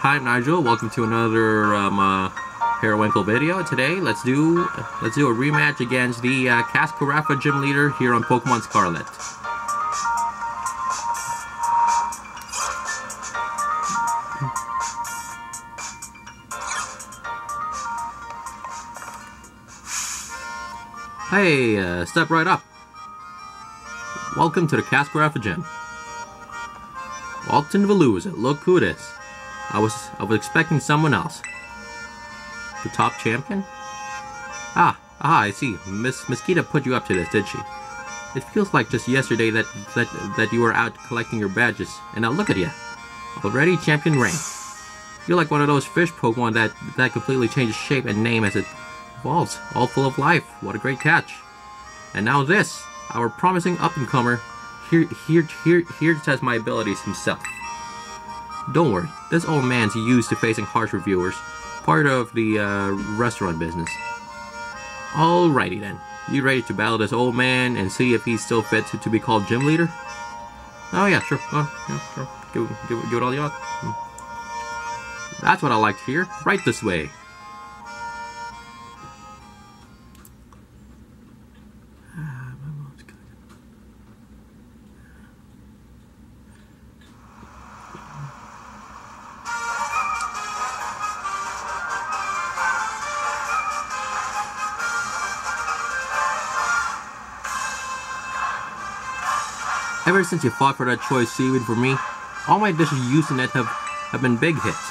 Hi, I'm Nigel. Welcome to another um, uh, Periwinkle video. Today, let's do let's do a rematch against the uh, Cascarrafa gym leader here on Pokemon Scarlet. Hey, uh, step right up. Welcome to the Cascarrafa gym. Walton Veluza, look who it is. I was I was expecting someone else. The top champion? Ah, ah, I see. Miss Mosquito put you up to this, did she? It feels like just yesterday that that that you were out collecting your badges, and now look at you, already champion rank. You're like one of those fish Pokemon that that completely changes shape and name as it evolves, all full of life. What a great catch! And now this, our promising up-and-comer, here here here here test my abilities himself. Don't worry, this old man's used to facing harsh reviewers, part of the uh, restaurant business. Alrighty then, you ready to battle this old man and see if he's still fit to, be called gym leader? Oh yeah, sure, oh, yeah, sure. Give, give, give it all you got. Hmm. That's what I like to hear. Right this way. Ever since you fought for that choice seaweed for me, all my dishes using it have, have been big hits.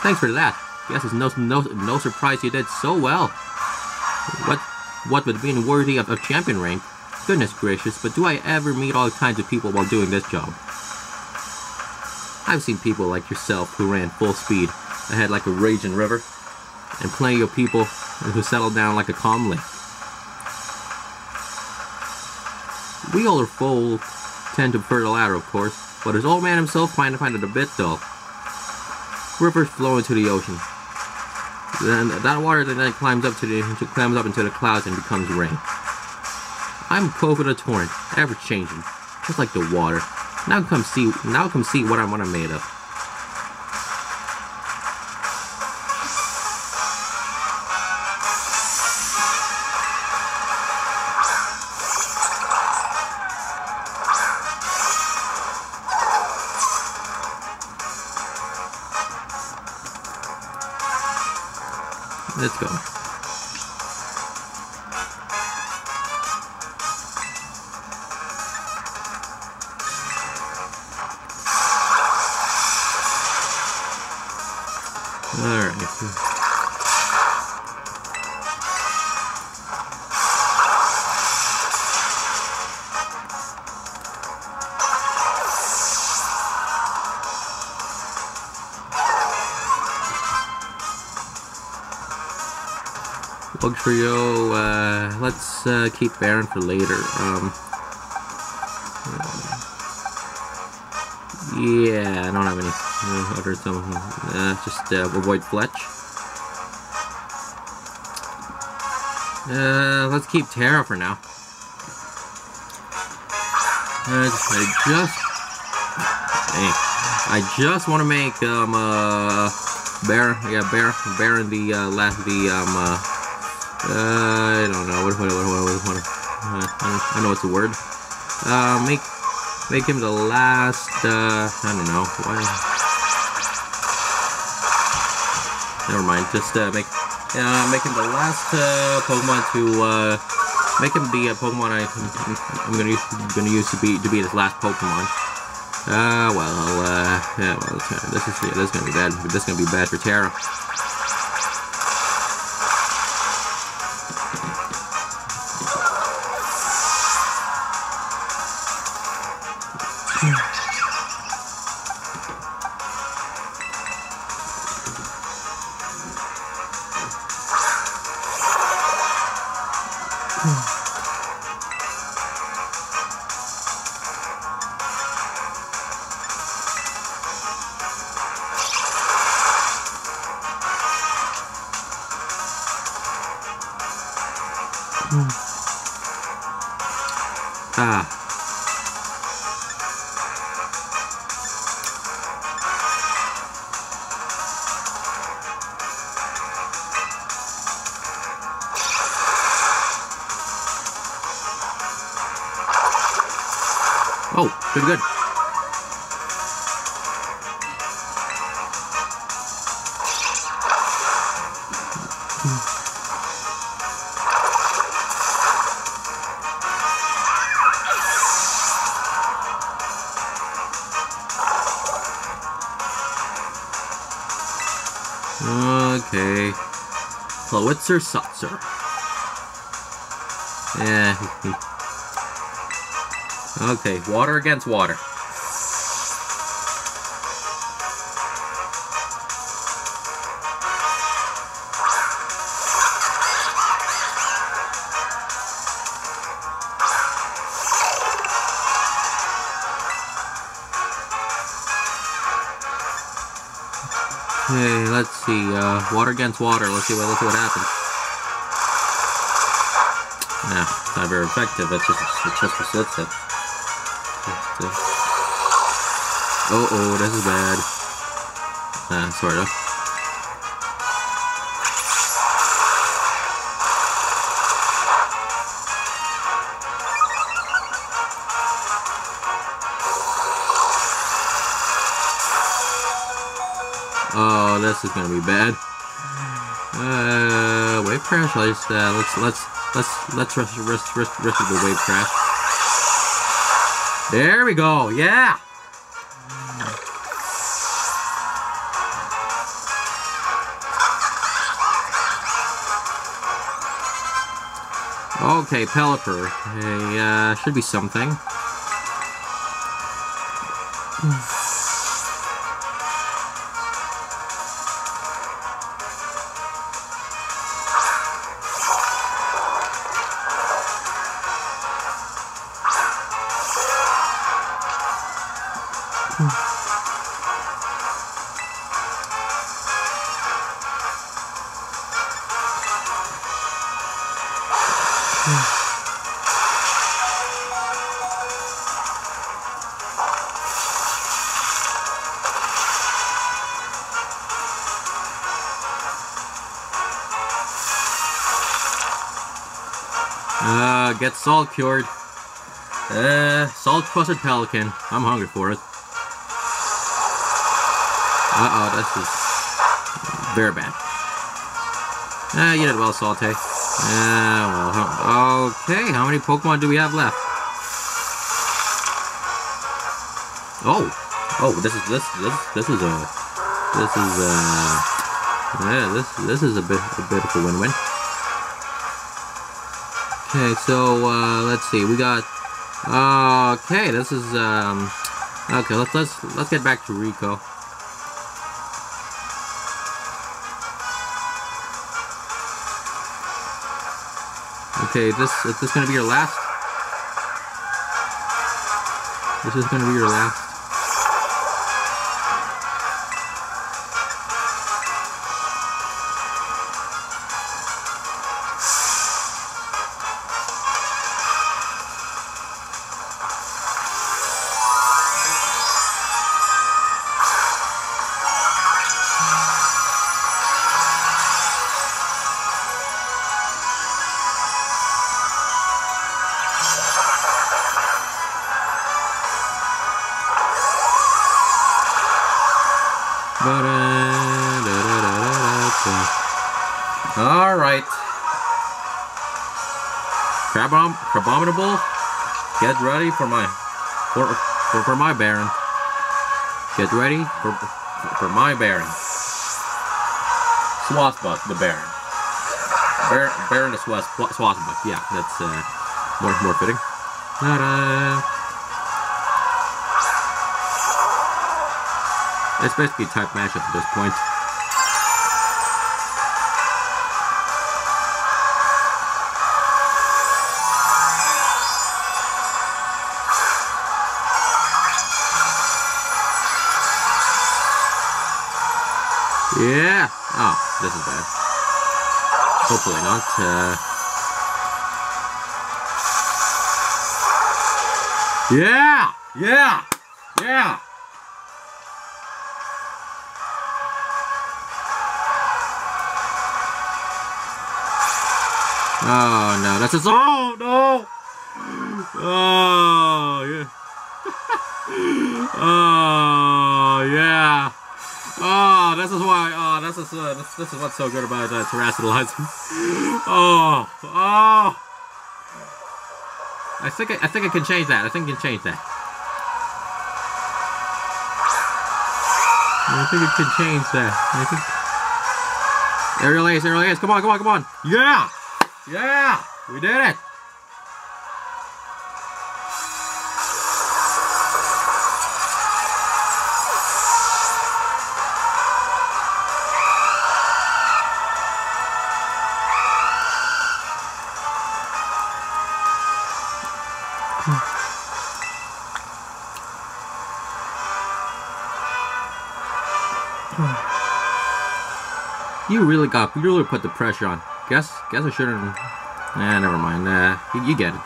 Thanks for that. Guess it's no, no, no surprise you did so well. What, what with being worthy of a champion rank? Goodness gracious, but do I ever meet all kinds of people while doing this job? I've seen people like yourself who ran full speed ahead like a raging river, and plenty of people who settled down like a calm lake. Are full tend to prefer the latter, of course, but his old man himself might find it a bit dull. Rivers flow into the ocean. Then that water then climbs up to the climbs up into the clouds and becomes rain. I'm Kofu a torrent, ever changing, just like the water. Now come see now come see what I'm what I'm made of. Let's go. Luxurio, uh, let's uh, keep Baron for later. Um, yeah, I don't have any uh, other some. Uh, just uh, avoid Fletch. Uh, let's keep Terra for now. I just, I just, I just want to make um uh Baron, yeah, Baron, Baron the uh, last the um uh. Uh, I don't know. What, what, what, what, uh, I, don't, know what's a word. Uh, make, make him the last, uh, I don't know. Why? Never mind. Just, uh, make, uh, make him the last, uh, Pokemon to, uh, make him the uh, Pokemon I, I'm gonna use, gonna use to be, to be his last Pokemon. Uh, well, uh, yeah, well, this is, yeah, this is gonna be bad. This is gonna be bad for Terra. ah. Oh, pretty good. Okay. Flowitzer Sutzer. Yeah. okay, water against water. Okay, let's see. Uh, water against water. Let's see what let's see what happens. Yeah, it's not very effective. It's just it's just persistent. Oh oh, this is bad. Uh, sort of. Oh, this is gonna be bad. Uh, wave crash. Let's uh, let's let's let's let's rush rush rush rush the wave crash. There we go. Yeah. Okay, Pelipper. Hey, uh, should be something. Uh, get salt cured. Uh, salt crusted pelican. I'm hungry for it. Uh oh, this is very bad. Ah, you did well, Saute. Ah, well, okay. How many Pokemon do we have left? Oh, oh, this is this this this is a this is uh yeah this this is a bit a bit of a win-win. Okay, so uh, let's see. We got. Okay, this is um. Okay, let's let's let's get back to Rico. Okay, this is this gonna be your last? This is gonna be your last. All right. Crabom Crabominable, get ready for my for, for, for my Baron. Get ready for for my Baron. Swasbuck the Baron. Baron, Baron the Swas, Swasbuck. Yeah, that's uh, more more fitting. It's basically type matchup at this point. Yeah. Oh, this is bad. Hopefully not. Uh... Yeah. Yeah. Yeah. Oh no, that's just oh no. Oh yeah. Oh yeah. Oh, this is why. Oh, this is uh, this, this is what's so good about uh, terastallizing. Oh, oh. I think I, I think I can change that. I think I can change that. I think it can change that. I think. Aerial ace, aerial ace. Come on, come on, come on. Yeah, yeah, we did it. Hmm. You really got, you really put the pressure on. Guess, guess I shouldn't. Nah, never mind. Nah, you, you get it.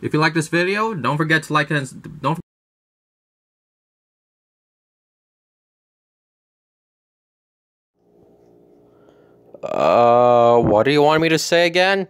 If you like this video, don't forget to like and don't what do you want me to say again?